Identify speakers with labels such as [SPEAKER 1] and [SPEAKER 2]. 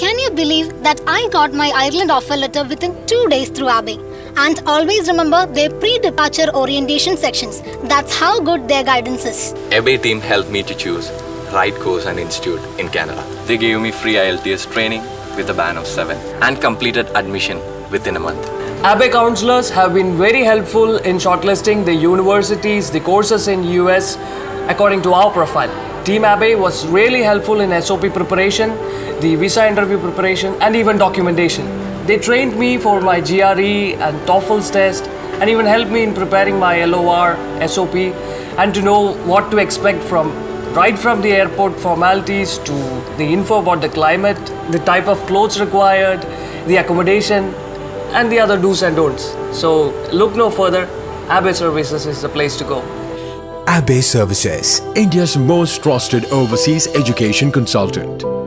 [SPEAKER 1] Can you believe that I got my Ireland offer letter within two days through ABE? And always remember their pre-departure orientation sections. That's how good their guidance is.
[SPEAKER 2] ABE team helped me to choose right course and institute in Canada. They gave me free IELTS training with a band of 7 and completed admission within a month.
[SPEAKER 3] ABE counselors have been very helpful in shortlisting the universities, the courses in US according to our profile. Team ABE was really helpful in SOP preparation, the visa interview preparation and even documentation. They trained me for my GRE and TOEFL's test and even helped me in preparing my LOR, SOP and to know what to expect from right from the airport formalities to the info about the climate, the type of clothes required, the accommodation and the other do's and don'ts. So look no further, ABE Services is the place to go.
[SPEAKER 4] ABE Services, India's most trusted overseas education consultant.